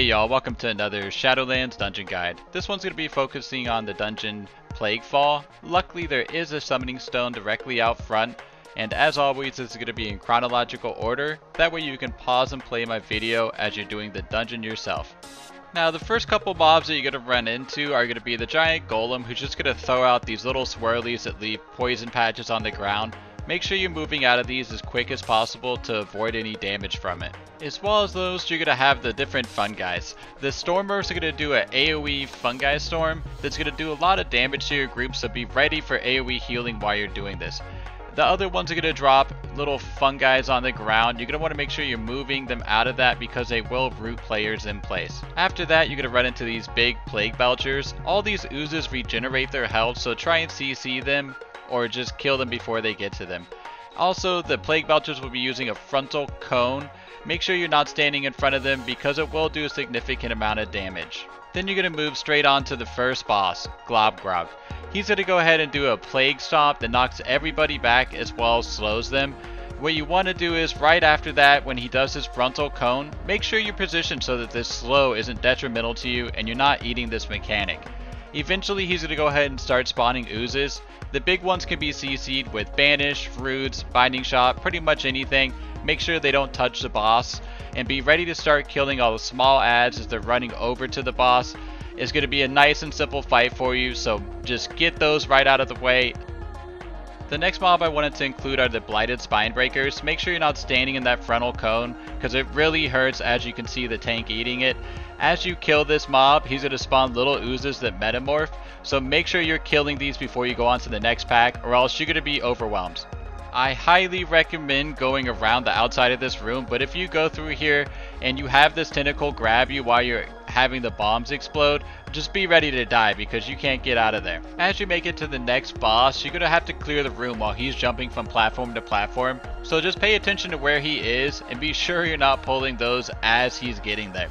y'all, welcome to another Shadowlands dungeon guide. This one's going to be focusing on the dungeon Plaguefall. Luckily there is a summoning stone directly out front, and as always this is going to be in chronological order, that way you can pause and play my video as you're doing the dungeon yourself. Now the first couple mobs that you're going to run into are going to be the giant golem who's just going to throw out these little swirlies that leave poison patches on the ground Make sure you're moving out of these as quick as possible to avoid any damage from it. As well as those, you're going to have the different guys. The Stormers are going to do an AoE fungi storm that's going to do a lot of damage to your group, so be ready for AoE healing while you're doing this. The other ones are going to drop little fungi on the ground. You're going to want to make sure you're moving them out of that because they will root players in place. After that, you're going to run into these big Plague Belchers. All these oozes regenerate their health, so try and CC them or just kill them before they get to them. Also, the Plague Belchers will be using a frontal cone. Make sure you're not standing in front of them because it will do a significant amount of damage. Then you're going to move straight on to the first boss, Globgrog. He's going to go ahead and do a Plague Stomp that knocks everybody back as well as slows them. What you want to do is right after that when he does his frontal cone, make sure you're positioned so that this slow isn't detrimental to you and you're not eating this mechanic. Eventually he's going to go ahead and start spawning oozes. The big ones can be CC'd with Banish, Roots, Binding Shot, pretty much anything. Make sure they don't touch the boss. And be ready to start killing all the small ads as they're running over to the boss. It's going to be a nice and simple fight for you, so just get those right out of the way. The next mob I wanted to include are the Blighted Spine Breakers. Make sure you're not standing in that frontal cone because it really hurts as you can see the tank eating it. As you kill this mob, he's going to spawn little oozes that metamorph. So make sure you're killing these before you go on to the next pack or else you're going to be overwhelmed. I highly recommend going around the outside of this room, but if you go through here and you have this tentacle grab you while you're having the bombs explode, just be ready to die because you can't get out of there. As you make it to the next boss, you're going to have to clear the room while he's jumping from platform to platform. So just pay attention to where he is and be sure you're not pulling those as he's getting there.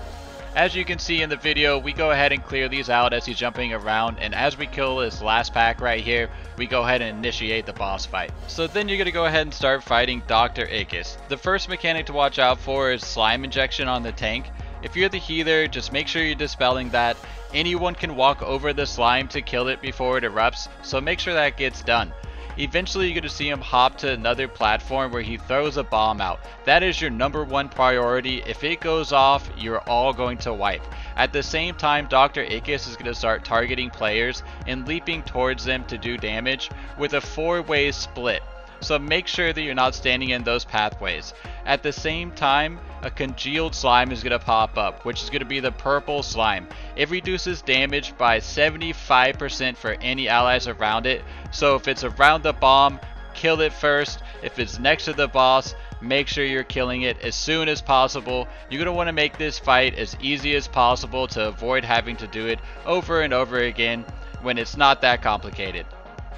As you can see in the video, we go ahead and clear these out as he's jumping around, and as we kill this last pack right here, we go ahead and initiate the boss fight. So then you're going to go ahead and start fighting Dr. Ickus. The first mechanic to watch out for is slime injection on the tank. If you're the healer, just make sure you're dispelling that. Anyone can walk over the slime to kill it before it erupts, so make sure that gets done. Eventually you're going to see him hop to another platform where he throws a bomb out. That is your number one priority. If it goes off, you're all going to wipe. At the same time, Dr. Ickus is going to start targeting players and leaping towards them to do damage with a four-way split. So make sure that you're not standing in those pathways. At the same time, a congealed slime is going to pop up, which is going to be the purple slime. It reduces damage by 75% for any allies around it. So if it's around the bomb, kill it first. If it's next to the boss, make sure you're killing it as soon as possible. You're going to want to make this fight as easy as possible to avoid having to do it over and over again when it's not that complicated.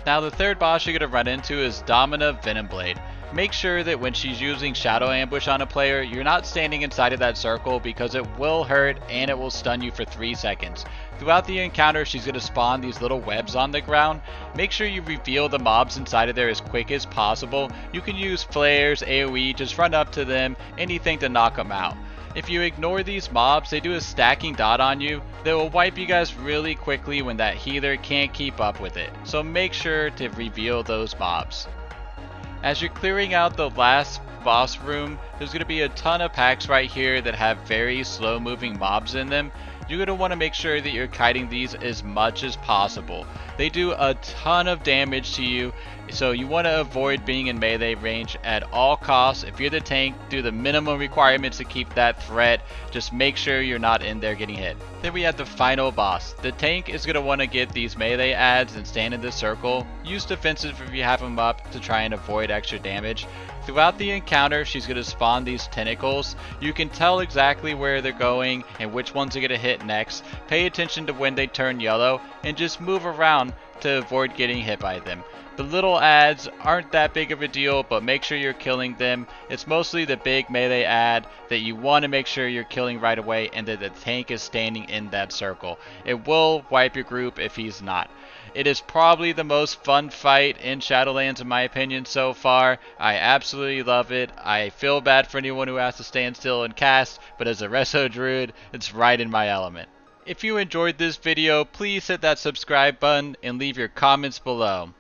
Now the third boss you're going to run into is Domina Venomblade. Make sure that when she's using Shadow Ambush on a player, you're not standing inside of that circle because it will hurt and it will stun you for 3 seconds. Throughout the encounter, she's going to spawn these little webs on the ground. Make sure you reveal the mobs inside of there as quick as possible. You can use flares, AoE, just run up to them, anything to knock them out. If you ignore these mobs, they do a stacking dot on you that will wipe you guys really quickly when that healer can't keep up with it. So make sure to reveal those mobs. As you're clearing out the last boss room, there's going to be a ton of packs right here that have very slow moving mobs in them you're going to want to make sure that you're kiting these as much as possible. They do a ton of damage to you, so you want to avoid being in melee range at all costs. If you're the tank, do the minimum requirements to keep that threat. Just make sure you're not in there getting hit. Then we have the final boss. The tank is going to want to get these melee ads and stand in the circle. Use defensive if you have them up to try and avoid extra damage. Throughout the encounter, she's going to spawn these tentacles. You can tell exactly where they're going and which ones are going to hit next. Pay attention to when they turn yellow and just move around to avoid getting hit by them. The little ads aren't that big of a deal, but make sure you're killing them. It's mostly the big melee ad that you want to make sure you're killing right away and that the tank is standing in that circle. It will wipe your group if he's not. It is probably the most fun fight in Shadowlands in my opinion so far. I absolutely love it. I feel bad for anyone who has to stand still and cast, but as a Resto Druid, it's right in my element. If you enjoyed this video, please hit that subscribe button and leave your comments below.